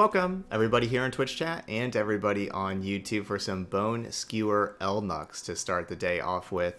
welcome everybody here on Twitch chat and everybody on YouTube for some Bone Skewer Elnuks to start the day off with.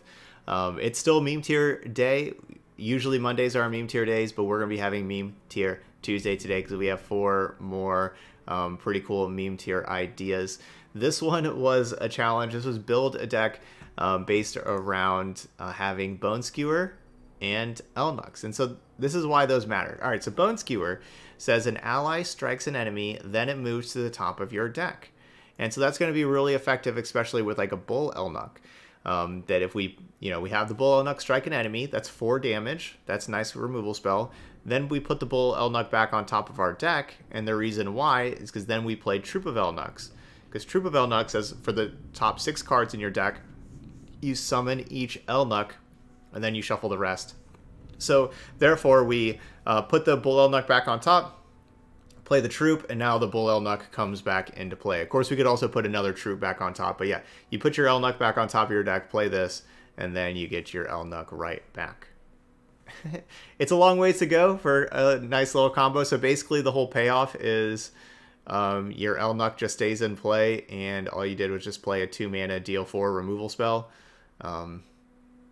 Um, it's still meme tier day. Usually Mondays are meme tier days, but we're going to be having meme tier Tuesday today because we have four more um, pretty cool meme tier ideas. This one was a challenge. This was build a deck um, based around uh, having Bone Skewer and Elnuks. And so this is why those matter. All right, so Bone Skewer says an ally strikes an enemy, then it moves to the top of your deck. And so that's going to be really effective, especially with like a Bull Elnuk. Um, that if we, you know, we have the Bull Elnuk strike an enemy, that's four damage. That's nice removal spell. Then we put the Bull Elnuk back on top of our deck, and the reason why is because then we play Troop of Elnuks. Because Troop of Elnuks says for the top six cards in your deck, you summon each Elnuk, and then you shuffle the rest. So therefore, we uh, put the Bull Elnuk back on top, play the troop, and now the Bull Elnuk comes back into play. Of course, we could also put another troop back on top, but yeah, you put your Elnuk back on top of your deck, play this, and then you get your Elnuk right back. it's a long ways to go for a nice little combo. So basically, the whole payoff is um, your Elnuk just stays in play, and all you did was just play a two mana deal four removal spell. Um,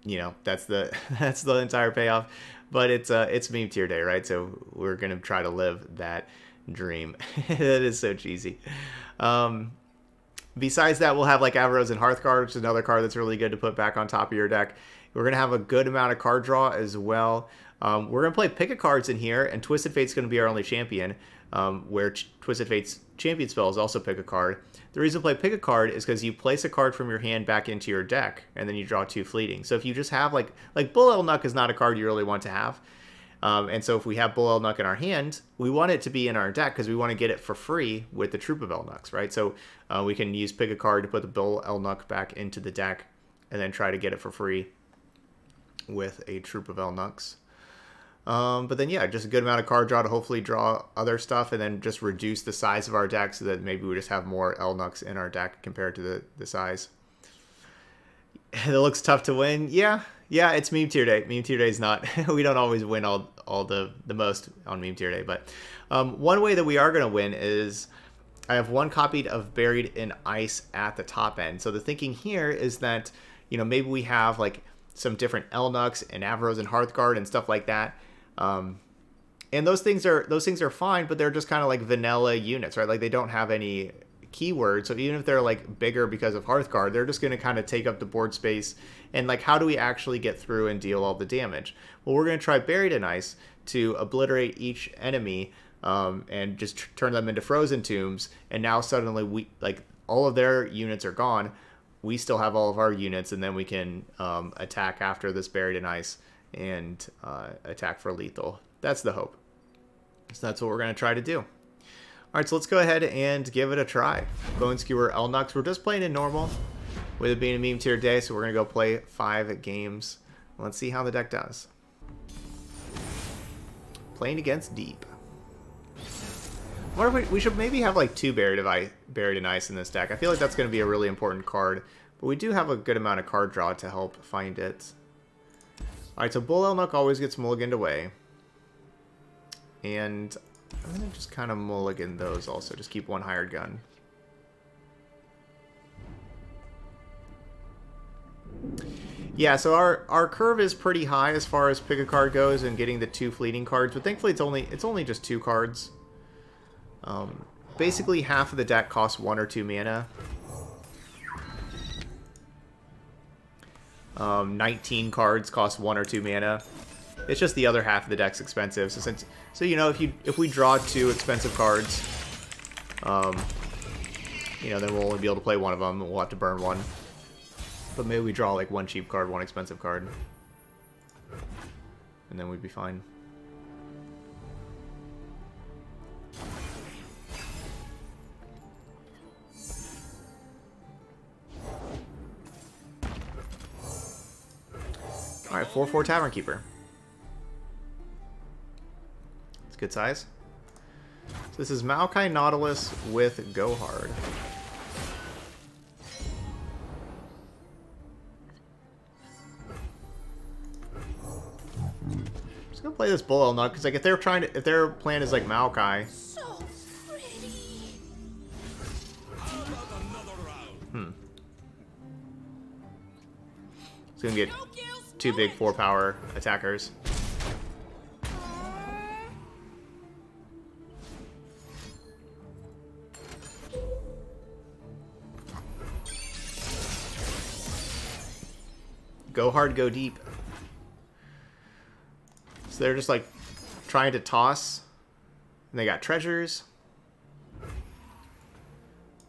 you know that's the that's the entire payoff. But it's uh it's meme tier day, right? So we're gonna try to live that dream. that is so cheesy. Um, besides that, we'll have like Avarosan Hearthguard, which is another card that's really good to put back on top of your deck. We're gonna have a good amount of card draw as well. Um, we're gonna play pick a cards in here, and Twisted Fate's gonna be our only champion, um, where Twisted Fate's champion spell is also pick a card. The reason play pick a card is because you place a card from your hand back into your deck, and then you draw two fleeting. So if you just have like like Bull Elnuk is not a card you really want to have. Um, and so if we have Bull Elnuk in our hand, we want it to be in our deck because we want to get it for free with the Troop of Elnuks, right? So uh, we can use pick a card to put the Bull Elnuk back into the deck and then try to get it for free with a Troop of Elnuks. Um, but then, yeah, just a good amount of card draw to hopefully draw other stuff and then just reduce the size of our deck so that maybe we just have more Elnuks in our deck compared to the, the size. It looks tough to win. Yeah, yeah, it's meme tier day. Meme tier day is not. we don't always win all all the the most on meme tier day, but um, one way that we are going to win is I have one copied of Buried in Ice at the top end. So the thinking here is that you know maybe we have like some different Elnuks and Avarosan Hearthguard and stuff like that. Um, and those things are those things are fine, but they're just kind of like vanilla units, right? Like they don't have any keywords. So even if they're like bigger because of Hearthguard, they're just going to kind of take up the board space. And like, how do we actually get through and deal all the damage? Well, we're going to try Buried in Ice to obliterate each enemy um, and just turn them into frozen tombs. And now suddenly we like all of their units are gone. We still have all of our units, and then we can um, attack after this Buried in Ice and uh, attack for lethal. That's the hope. So that's what we're going to try to do. Alright, so let's go ahead and give it a try. Bone Skewer Elnuks. We're just playing in normal with it being a meme tier day, so we're going to go play five games. Let's see how the deck does. Playing against Deep. If we, we should maybe have like two Buried, Buried in Ice in this deck. I feel like that's going to be a really important card, but we do have a good amount of card draw to help find it. Alright, so Bull Elnuk always gets mulliganed away. And I'm going to just kind of mulligan those also. Just keep one hired gun. Yeah, so our, our curve is pretty high as far as pick a card goes and getting the two fleeting cards, but thankfully it's only it's only just two cards. Um, basically half of the deck costs one or two mana. Um, 19 cards cost one or two mana. It's just the other half of the deck's expensive. So since so you know if you if we draw two expensive cards, um, you know then we'll only be able to play one of them. We'll have to burn one. But maybe we draw like one cheap card, one expensive card, and then we'd be fine. 4-4 Tavern Keeper. It's good size. So this is Maokai Nautilus with Gohard. just gonna play this Bull Elnuk because like if they're trying to if their plan is like Maokai. So hmm. It's gonna get two big four power attackers. Go hard, go deep. So they're just like trying to toss. And they got treasures.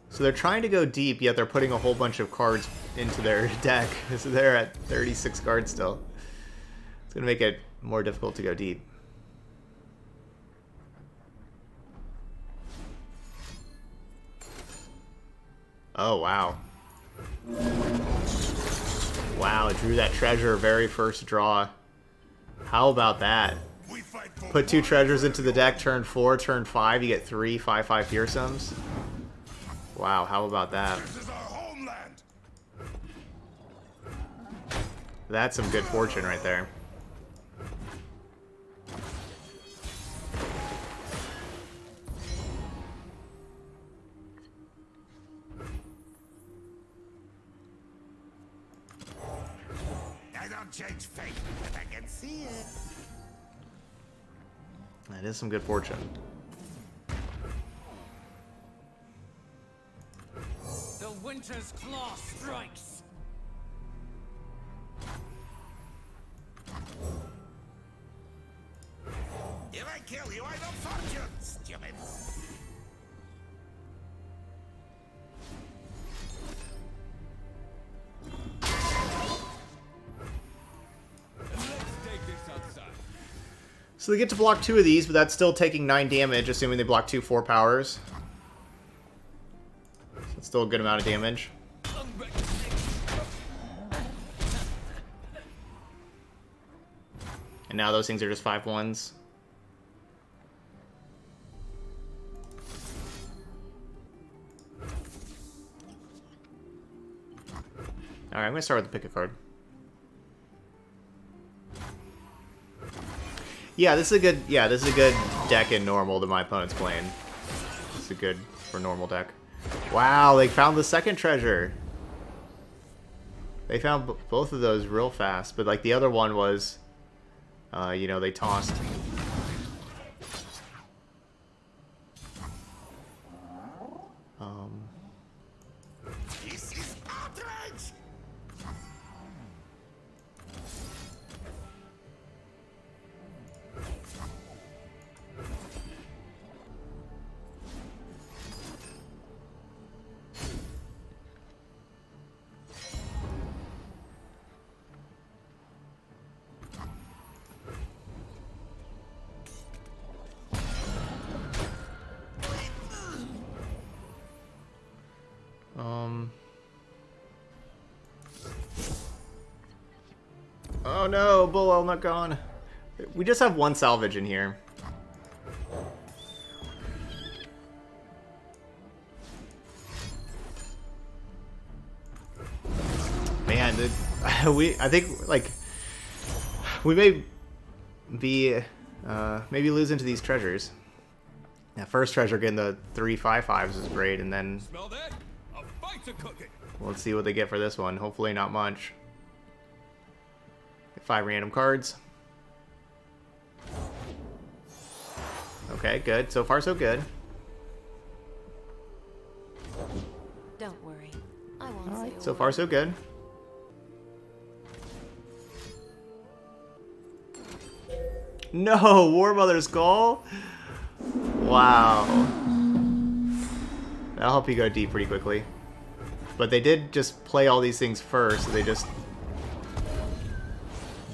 So they're trying to go deep, yet they're putting a whole bunch of cards into their deck. So they're at 36 cards still. It's going to make it more difficult to go deep. Oh, wow. Wow, drew that treasure very first draw. How about that? Put two treasures into the deck, turn four, turn five, you get three, five, five fearsomes. Wow, how about that? That's some good fortune right there. I don't change fate, but I can see it. That is some good fortune. The winter's claw strikes. So they get to block two of these, but that's still taking nine damage, assuming they block two four powers. It's still a good amount of damage. And now those things are just five ones. Alright, I'm gonna start with the pick a card. Yeah, this is a good yeah, this is a good deck in normal that my opponent's playing. This is a good for normal deck. Wow, they found the second treasure. They found both of those real fast, but like the other one was uh, you know, they tossed. Not gone. We just have one salvage in here. Man, the, we I think like we may be uh, maybe losing to these treasures. That first treasure getting the three five fives is great, and then Smell that? A fight's a cooking. let's see what they get for this one. Hopefully not much. Five random cards. Okay, good. So far so good. Don't worry. I won't Alright, so far so good. No, War Mother's Call? Wow. That'll help you go deep pretty quickly. But they did just play all these things first, so they just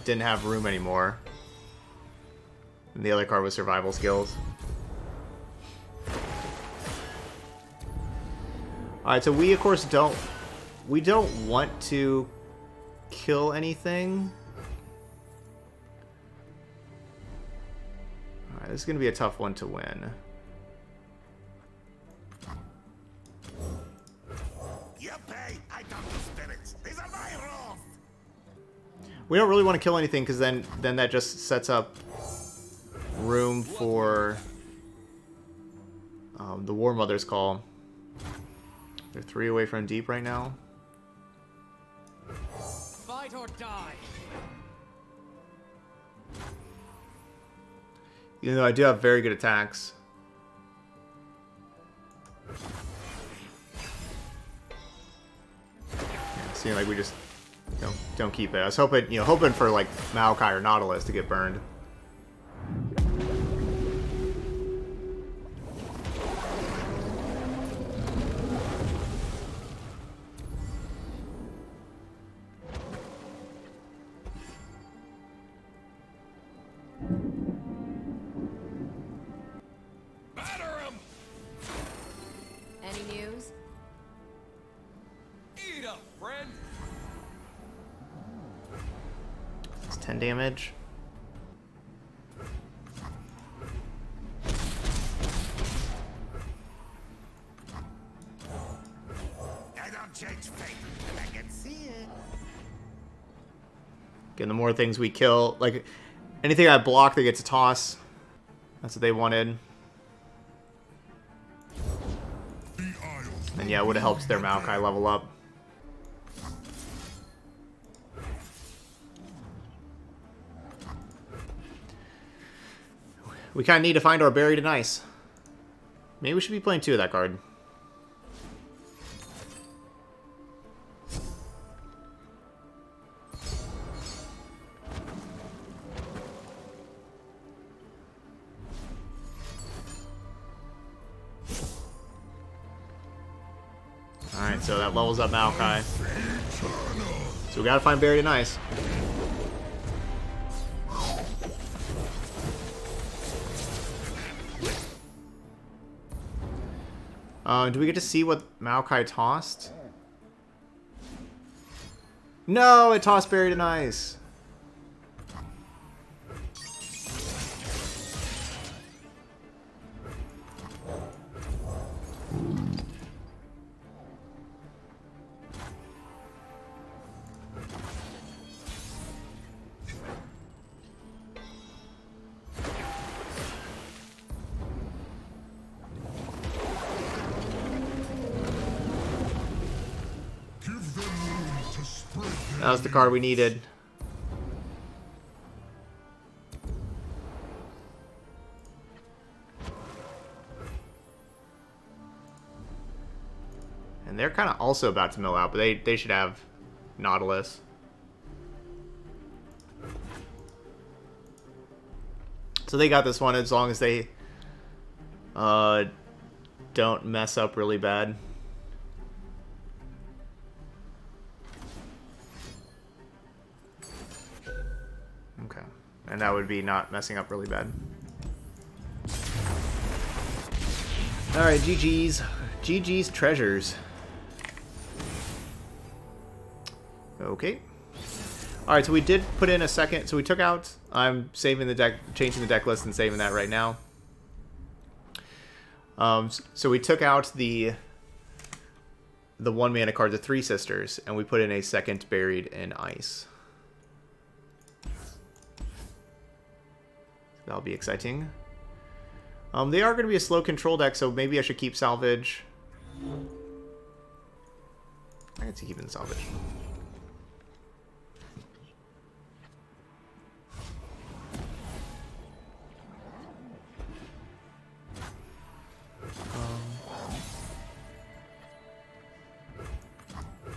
didn't have room anymore. And the other card was survival skills. Alright, so we of course don't we don't want to kill anything. Alright, this is gonna be a tough one to win. We don't really want to kill anything because then then that just sets up room for um, the War Mother's call. They're three away from deep right now. Fight or die. Even though I do have very good attacks. Yeah, seeing like we just don't don't keep it. I was hoping you know hoping for like Maokai or Nautilus to get burned. It. Again, the more things we kill, like anything I block, they get to toss. That's what they wanted. And yeah, it would have helped their Maokai level up. We kind of need to find our buried in ice. Maybe we should be playing two of that card. Alright, so that levels up Maokai. So we gotta find Buried in Ice. Uh, do we get to see what Maokai tossed? No, it tossed Buried in Ice. Card we needed. And they're kind of also about to mill out, but they, they should have Nautilus. So they got this one as long as they uh, don't mess up really bad. And that would be not messing up really bad. Alright, GG's. GG's treasures. Okay. Alright, so we did put in a second. So we took out... I'm saving the deck, changing the deck list and saving that right now. Um, so we took out the the one mana card, the Three Sisters, and we put in a second Buried in Ice. That'll be exciting. Um, they are going to be a slow control deck, so maybe I should keep salvage. I can see keeping salvage. Um,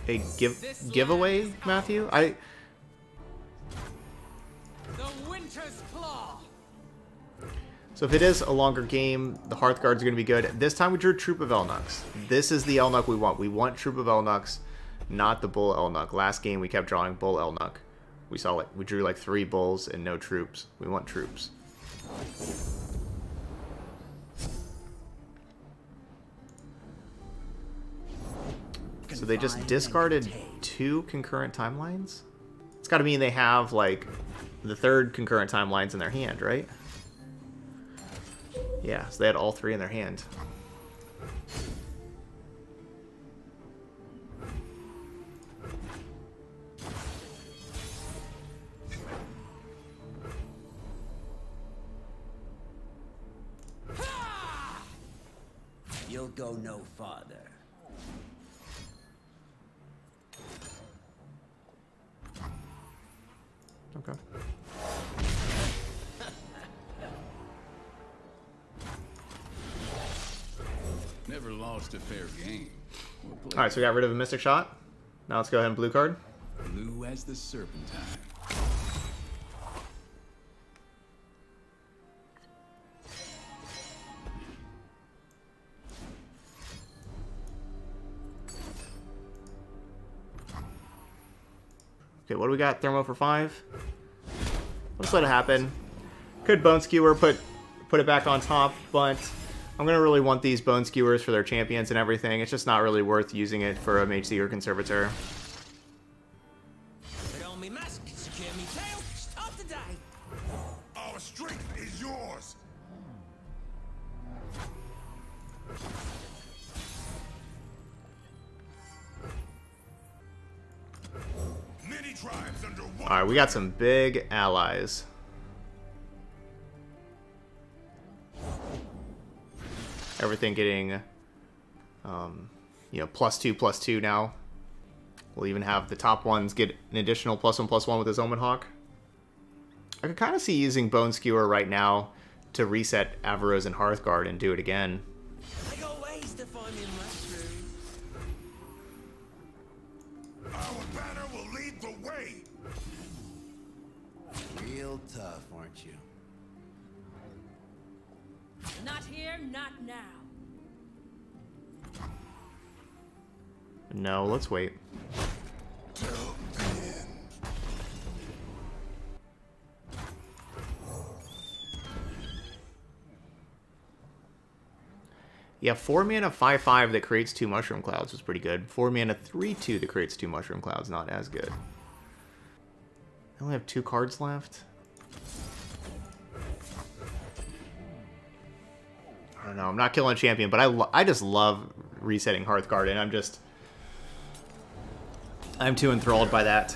a give giveaway, Matthew? I The Winter's Claw! So if it is a longer game, the Hearthguards are going to be good. This time we drew Troop of Elnuks. This is the Elnuk we want. We want Troop of Elnuks, not the Bull Elnuk. Last game we kept drawing Bull Elnuk. We saw like we drew like three bulls and no troops. We want troops. So they just discarded two concurrent timelines? It's got to mean they have like the third concurrent timelines in their hand, right? Yeah, so they had all three in their hand. You'll go no farther. Okay. Never lost a fair game. All right, so we got rid of a Mystic Shot. Now let's go ahead and blue card. blue as the serpentine. Okay, what do we got? Thermo for five. Let's let it happen. Could Bone Skewer put put it back on top, but I'm gonna really want these Bone Skewers for their champions and everything. It's just not really worth using it for a Mageseeker Conservator. Put on me mask, secure me tail, start the day. Our strength is yours. Many tribes under one. All right, we got some big allies. Everything getting, um, you know, plus two, plus two now. We'll even have the top ones get an additional plus one, plus one with his Omen Hawk. I could kind of see using Bone Skewer right now to reset Avarosan Hearthguard and do it again. I got ways to find me. Our banner will lead the way. Real tough, aren't you? Not here, not now. No, let's wait. Yeah, 4 mana 5 5 that creates 2 Mushroom Clouds was pretty good. 4 mana 3 2 that creates 2 Mushroom Clouds, not as good. I only have 2 cards left. Don't know, I'm not killing a champion, but I, I just love resetting Hearthguard, and I'm just. I'm too enthralled by that.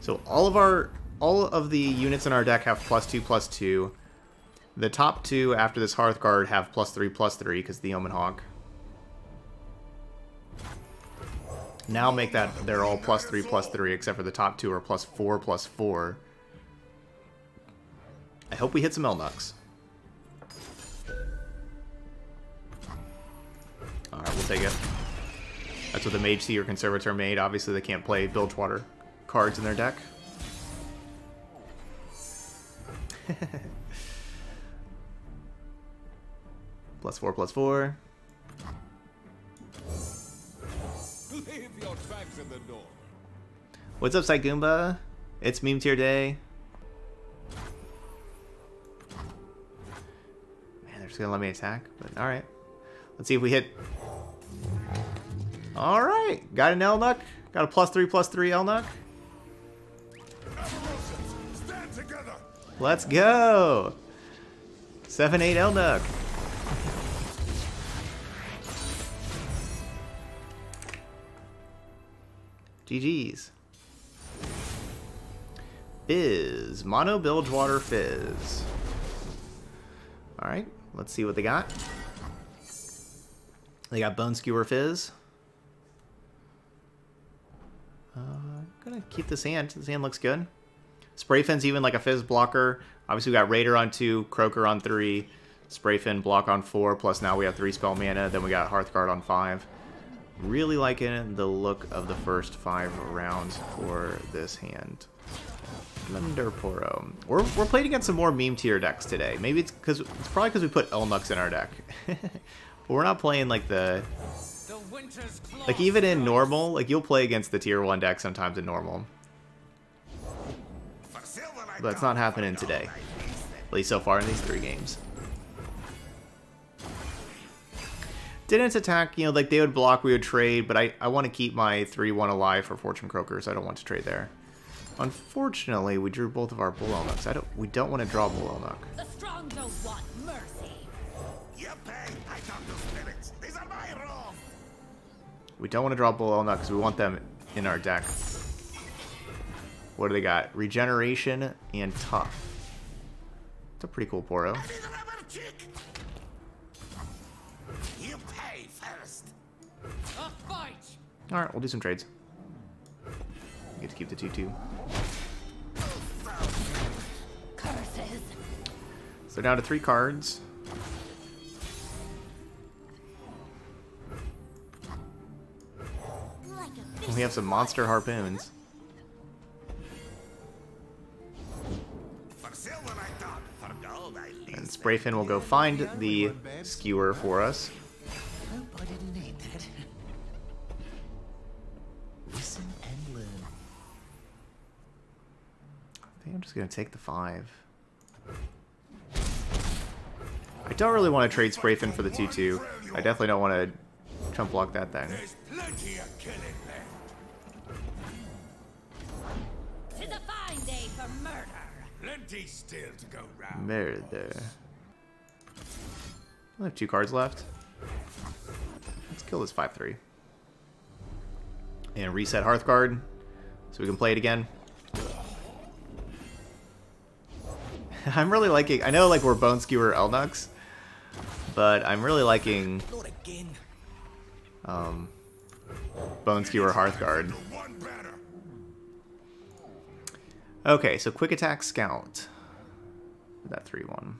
So all of our all of the units in our deck have plus two plus two. The top two after this Hearthguard have plus three plus three because the Omen Hawk. Now make that they're all plus three plus three except for the top two are plus four plus four. I hope we hit some Elnuks. Alright, we'll take it. That's what the Mageseeker Conservator made. Obviously, they can't play Bilgewater cards in their deck. plus four, plus four. What's up, Goomba? It's meme tier day. Man, they're just gonna let me attack, but alright. Let's see if we hit. Alright, got an Elnuk. Got a plus three, plus three Elnuk. Let's go! 7 8 Elnuk. GG's. Fizz. Mono Bilgewater Fizz. Alright, let's see what they got. They got Bone Skewer Fizz. Uh, I'm gonna keep this hand. This hand looks good. Sprayfin's even like a Fizz blocker. Obviously, we got Raider on two, Croaker on three, Sprayfin block on four, plus now we have three spell mana. Then we got Hearthguard on five. Really liking the look of the first five rounds for this hand. Lenderporo. We're, we're playing against some more meme tier decks today. Maybe it's because it's probably because we put Elnuks in our deck. but we're not playing like the. Like even in normal. Like you'll play against the tier one deck sometimes in normal. For silver I But it's not happening today. gold I feast. At least so far in these three games. Didn't attack, you know, like they would block, we would trade, but I, I want to keep my 3-1 alive for Fortune Croaker, so I don't want to trade there. Unfortunately, we drew both of our Bull Elnuks. I don't, we don't want to draw Bull Elnuk. The strong don't want mercy. We don't want to draw Bull Elnuk because we want them in our deck. What do they got? Regeneration and Tough. It's a pretty cool Poro. I need a rubber chick. You pay first. A fight. Alright, we'll do some trades. Get to keep the 2-2. Curses. So down to three cards. We have some monster harpoons. For silver I talk, for gold I lease. And Sprayfin will go find the skewer for us. I didn't need that. Listen and learn. I think I'm just gonna take the five. I don't really want to trade Sprayfin for the 2-2. I definitely don't want to trump block that thing. Plenty still to go round. Murder. I have two cards left. Let's kill this 5-3. And reset Hearthguard so we can play it again. I'm really liking... I know like we're Bone Skewer Elnuks, but I'm really liking um, Bone Skewer Hearthguard. Okay, so Quick Attack Scout. That 3-1.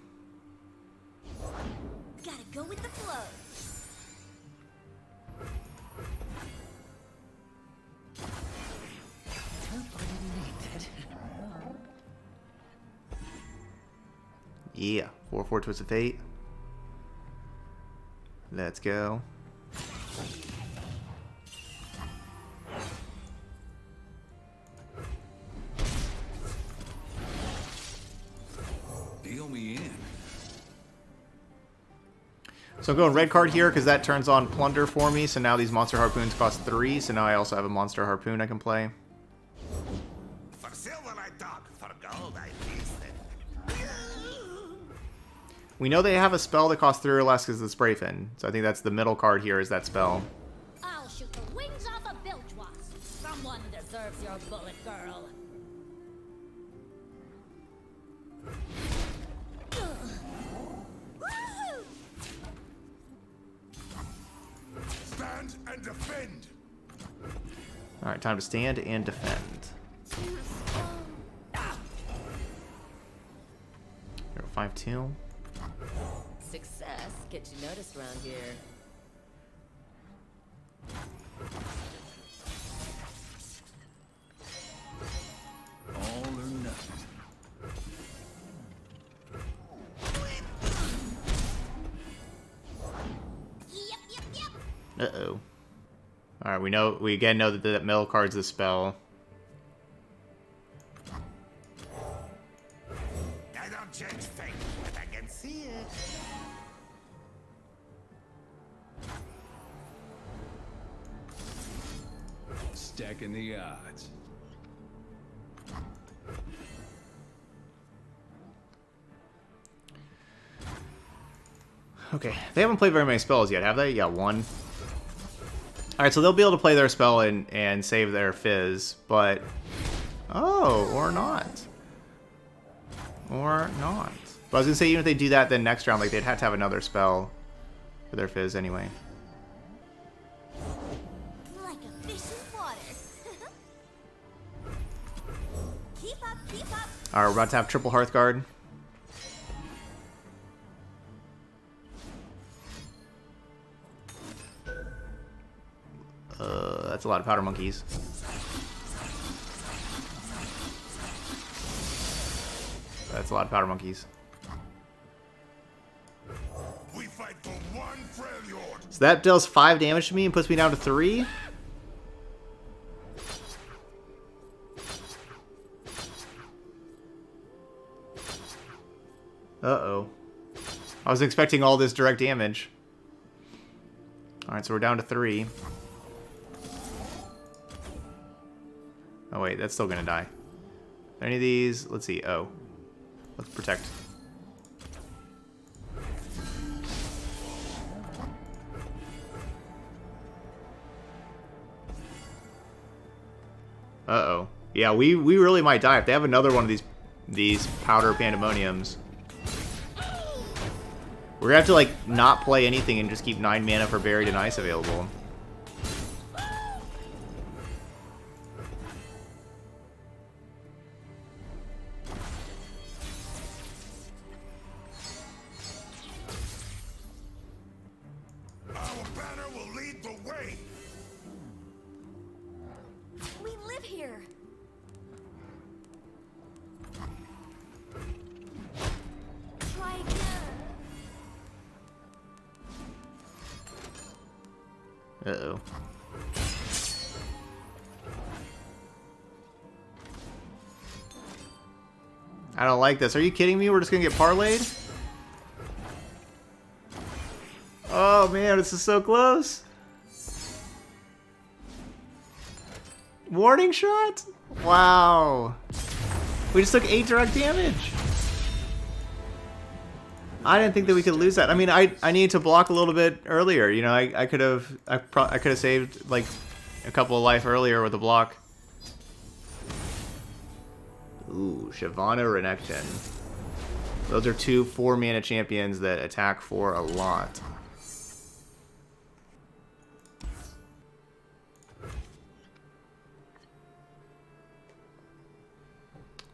Gotta go with the flow. Hope I didn't need that. Yeah, 4-4 Twisted Fate. Let's go. So I'm going red card here because that turns on Plunder for me. So now these Monster Harpoons cost 3. So now I also have a Monster Harpoon I can play. We know they have a spell that costs 3 or less because of the Sprayfin. So I think that's the middle card here is that spell. I'll shoot the wings off a bilge wasp. Someone deserves your bullet, time to stand and defend. Here, 5-2. Success gets you noticed around here. We know we again know that that middle card's the spell. I don't change fate, but I can see it. Stacking the odds. Okay, they haven't played very many spells yet, have they? Yeah, one. Alright, so they'll be able to play their spell and, and save their fizz, but... Oh, or not. Or not. But I was gonna say, even if they do that, then next round, like, they'd have to have another spell for their fizz anyway. Like a fish in water. keep up, keep up. Alright, we're about to have triple Hearthguard. A lot of powder monkeys. That's a lot of powder monkeys. We fight for one Freljord. So that deals five damage to me and puts me down to three. Uh-oh. I was expecting all this direct damage. Alright, so we're down to three. Oh wait, that's still gonna die. Any of these? Let's see. Oh. Let's protect. Uh-oh. Yeah, we, we really might die if they have another one of these these powder pandemoniums. We're gonna have to like not play anything and just keep nine mana for Buried in Ice available. Like this. Are you kidding me? We're just gonna get parlayed? Oh man, this is so close. Warning shot? Wow. We just took 8 direct damage. I didn't think that we could lose that. I mean, I I needed to block a little bit earlier. You know, I, I could have I, I could have saved like a couple of life earlier with a block. Ooh, Shyvana Renekton. Those are two four mana champions that attack for a lot.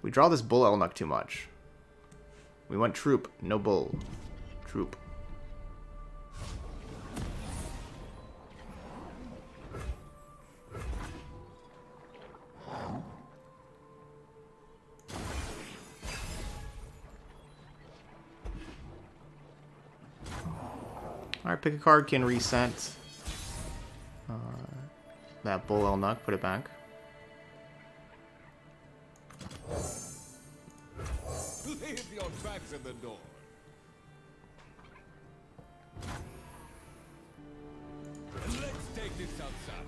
We draw this Bull Elnuk too much. We want Troop, no Bull. Troop. Alright, pick a card, can reset. Uh, that Bull Elnuk, put it back. Leave your tracks in the door.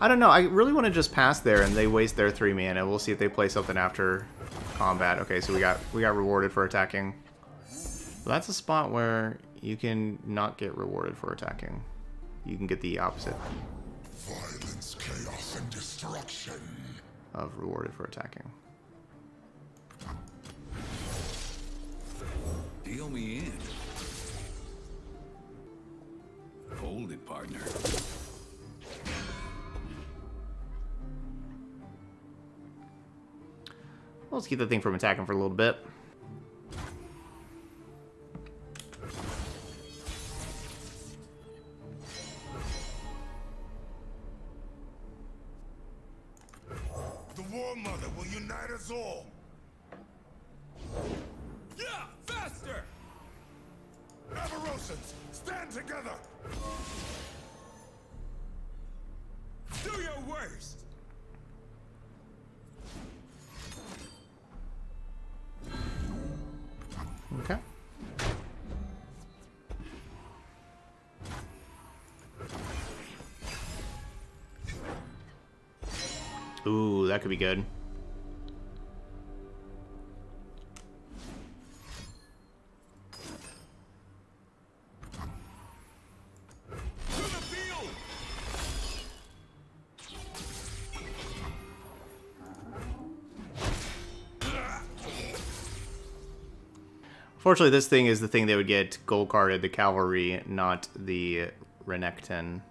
I don't know. I really want to just pass there, and they waste their three mana. We'll see if they play something after combat. Okay, so we got we got rewarded for attacking. Well, that's a spot where you can not get rewarded for attacking. You can get the opposite Violence, chaos, and destruction. of rewarded for attacking. Deal me in. Hold it, partner. Let's keep the thing from attacking for a little bit. Ooh, that could be good. To the field! Fortunately, this thing is the thing that would get gold carded, the cavalry, not the Renekton.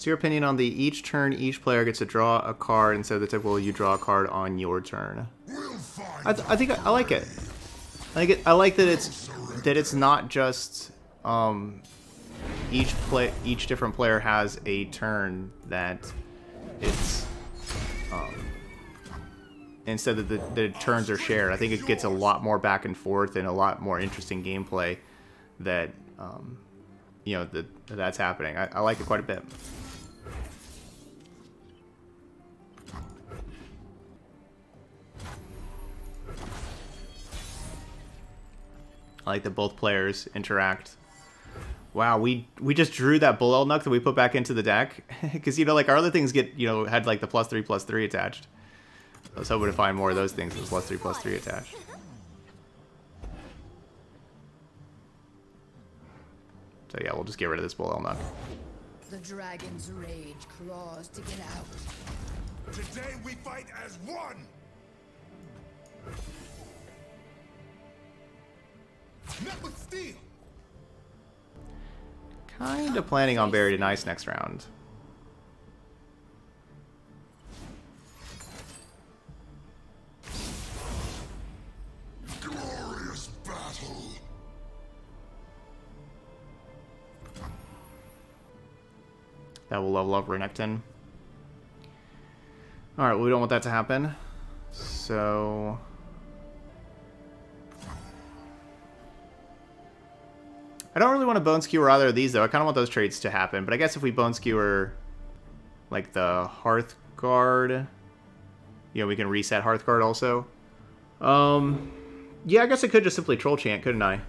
What's your opinion on the each turn each player gets to draw a card instead of the typical you draw a card on your turn? I, th I think I, I like it. I think it, I like that it's that it's not just um, each play each different player has a turn that it's um, instead of the, the turns are shared. I think it gets a lot more back and forth and a lot more interesting gameplay that um, you know that that's happening. I, I like it quite a bit. I like that both players interact. Wow, we we just drew that Bull Elnuk that we put back into the deck because you know like our other things get you know had like the plus three plus three attached. I was hoping to find more of those things with plus three plus three attached. So yeah, we'll just get rid of this Bull Elnuk. The dragon's rage claws to get out. Today we fight as one! Kind of planning on Buried in Ice next round. That will level up Renekton. Alright, well, we don't want that to happen. So... I don't really want to Bone Skewer either of these, though. I kind of want those trades to happen. But I guess if we Bone Skewer, like, the Hearth Guard, you know, we can reset Hearthguard also. Um, yeah, I guess I could just simply Troll Chant, couldn't I?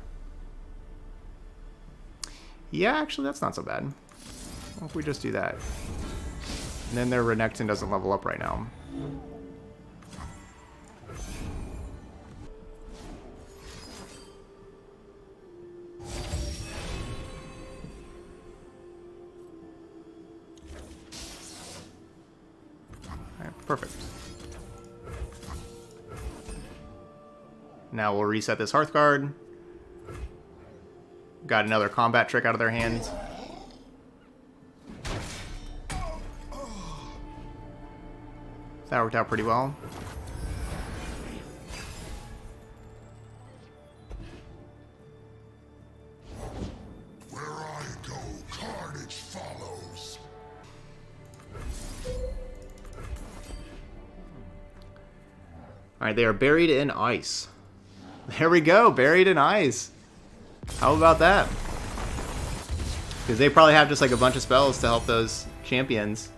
Yeah, actually, that's not so bad. If we just do that? And then their Renekton doesn't level up right now. Perfect. Now we'll reset this Hearthguard. Got another combat trick out of their hands. That worked out pretty well. They are buried in ice. There we go, buried in ice. How about that? Because they probably have just like a bunch of spells to help those champions.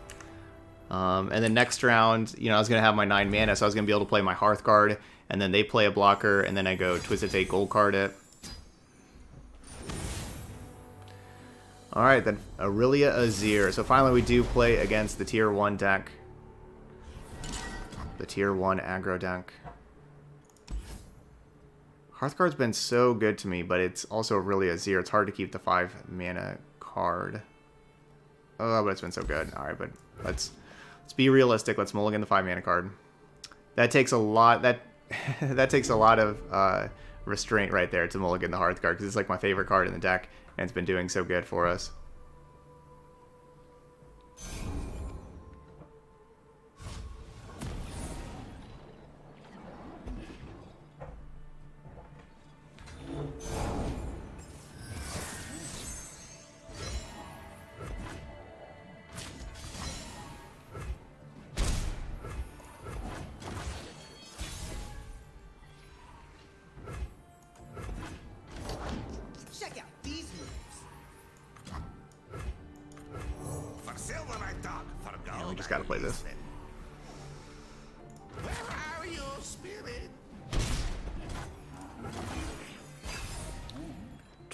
Um, and then next round, you know, I was going to have my 9 mana, so I was going to be able to play my Hearthguard, and then they play a blocker, and then I go Twisted Fate Gold Card it. Alright, then Irelia Azir. So finally we do play against the Tier 1 deck. The Tier 1 aggro deck. Hearthguard's been so good to me, but it's also really a zero. It's hard to keep the 5 mana card. Oh, but it's been so good. Alright, but let's let's be realistic. Let's mulligan the 5 mana card. That takes a lot that that takes a lot of uh, restraint right there to mulligan the Hearthguard because it's like my favorite card in the deck and it's been doing so good for us.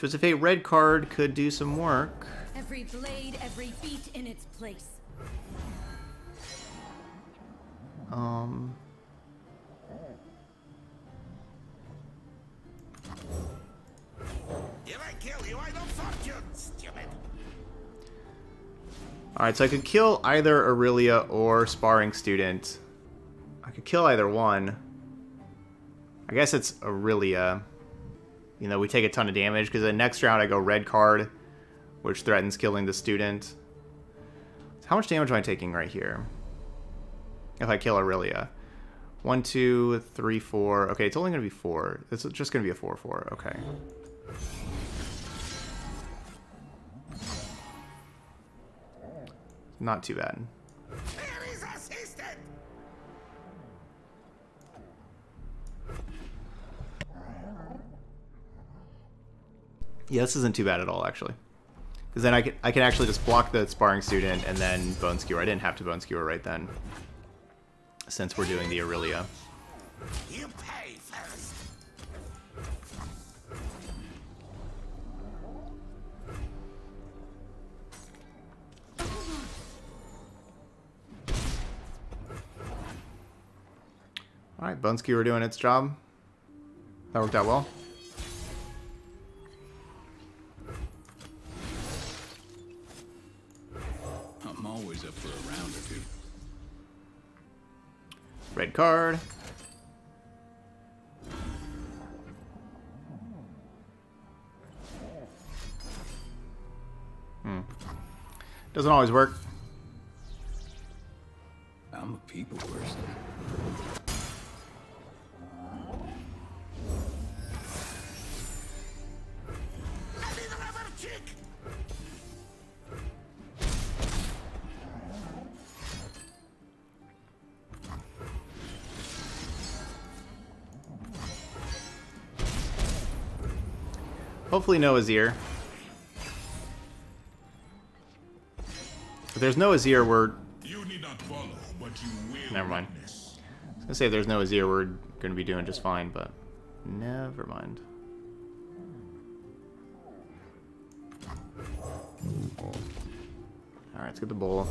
Twisted a red card could do some work. Every blade, every beat in its place. Um, If I kill you, I don't fortune, stupid. Alright, so I could kill either Irelia or Sparring Student. I could kill either one. I guess it's Irelia. You know, we take a ton of damage, because the next round I go red card, which threatens killing the student. How much damage am I taking right here? If I kill Irelia. One, two, three, four. Okay, it's only going to be four. It's just going to be a 4-4. Okay. Not too bad. Yeah, this isn't too bad at all, actually. Because then I can, I can actually just block the sparring student and then bone skewer. I didn't have to bone skewer right then. Since we're doing the Irelia. You pay first. Alright, bone skewer doing its job. That worked out well. Up for a round or two. Red card. Hmm. Doesn't always work. Hopefully no Azir. If there's no Azir, we're... Follow, Never mind. I was gonna say if there's no Azir, we're gonna be doing just fine, but... Never mind. Alright, let's get the bowl.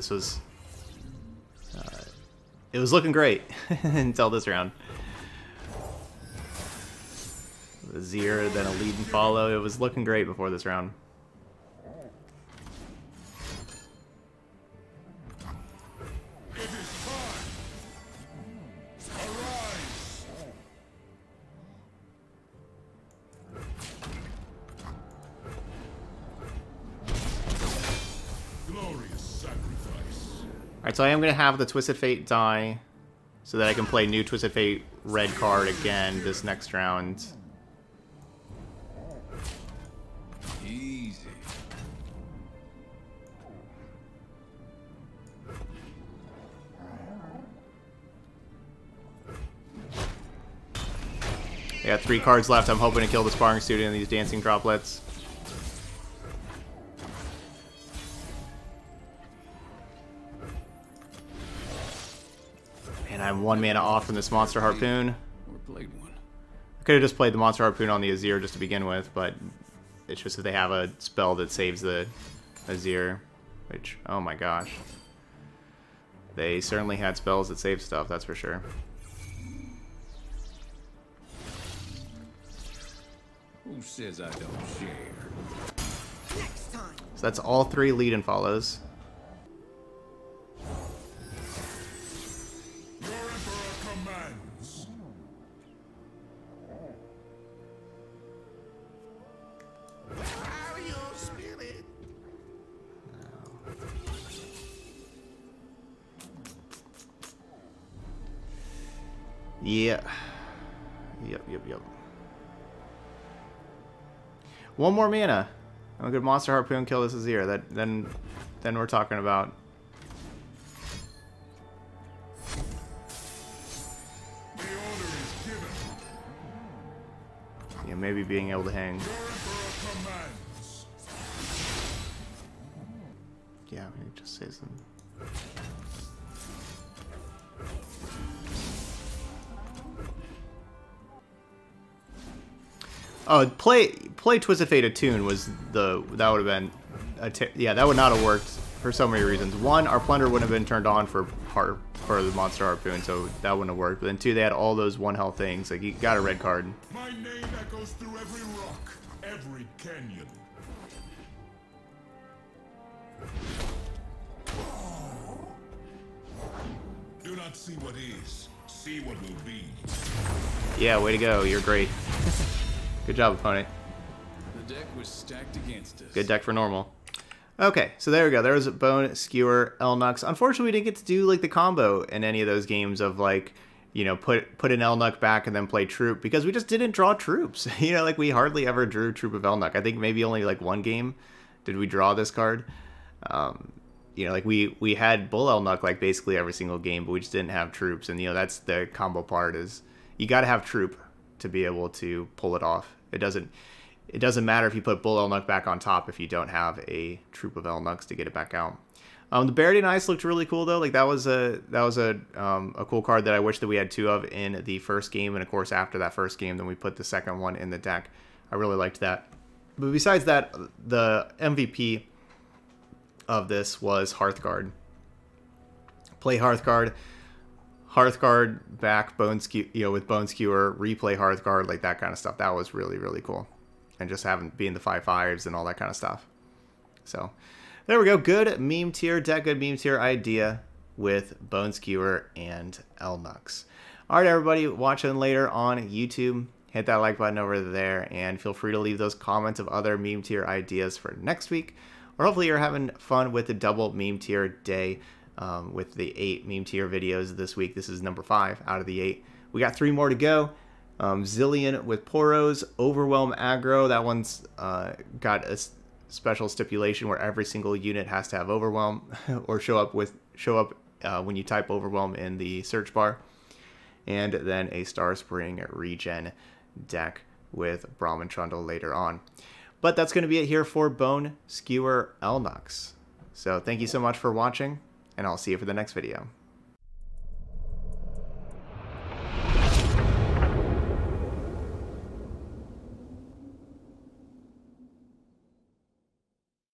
This was... Uh, it was looking great until this round. Zir, then a lead and follow. It was looking great before this round. So I am going to have the Twisted Fate die so that I can play new Twisted Fate red card again this next round. Easy. I got three cards left. I'm hoping to kill the Sparring Student and these Dancing Droplets. One mana off from this Monster Harpoon. Or played one. I could have just played the Monster Harpoon on the Azir just to begin with, but it's just that they have a spell that saves the Azir, which, oh my gosh. They certainly had spells that save stuff, that's for sure. Who says I don't share? Next time. So that's all three lead and follows. Yeah. Yep, yep, yep. One more mana. I'm a good monster harpoon kill this Azir. That then then we're talking about yeah, maybe being able to hang. Yeah, I mean, it just say some. Oh, play play Twisted Fate Attune was the that would have been a yeah that would not have worked for so many reasons. One, our plunder wouldn't have been turned on for har- for the monster harpoon, so that wouldn't have worked. But then two, they had all those one health things. Like you got a red card. My name echoes through every rock, every canyon. Do not see what is, see what will be. Yeah, way to go. You're great. Good job, opponent. The deck was stacked against us. Good deck for normal. Okay, so there we go. There was Bone Skewer Elnuks. Unfortunately, we didn't get to do like the combo in any of those games of like, you know, put put an Elnuk back and then play Troop because we just didn't draw troops. you know, like we hardly ever drew Troop of Elnuk. I think maybe only like one game did we draw this card. Um, you know, like we we had Bull Elnuk like basically every single game, but we just didn't have troops. And you know, that's the combo part is you got to have Troop to be able to pull it off. It doesn't it doesn't matter if you put Bull Elnuk back on top if you don't have a troop of Elnuks to get it back out. Um, the in Ice looked really cool though. Like that was a that was a um, a cool card that I wish that we had two of in the first game, and of course after that first game, then we put the second one in the deck. I really liked that. But besides that, the MVP of this was Hearthguard. Play Hearthguard. Hearthguard back Bone Skew, you know, with Bone Skewer, replay Hearthguard, like that kind of stuff. That was really really cool and just having being the five fives and all that kind of stuff. So there we go. Good meme tier deck, good meme tier idea with Bone Skewer and Elnuks. All right, everybody watching later on YouTube, hit that like button over there and feel free to leave those comments of other meme tier ideas for next week or hopefully you're having fun with the double meme tier day um, with the eight meme tier videos this week. This is number five out of the eight. We got three more to go. Um, Zilean with Poros, Overwhelm Aggro. That one's uh, got a special stipulation where every single unit has to have Overwhelm or show up with show up uh, when you type Overwhelm in the search bar. And then a Star Spring regen deck with Brahmin Trundle later on. But that's going to be it here for Bone Skewer Elnuks. So thank you so much for watching, and I'll see you for the next video.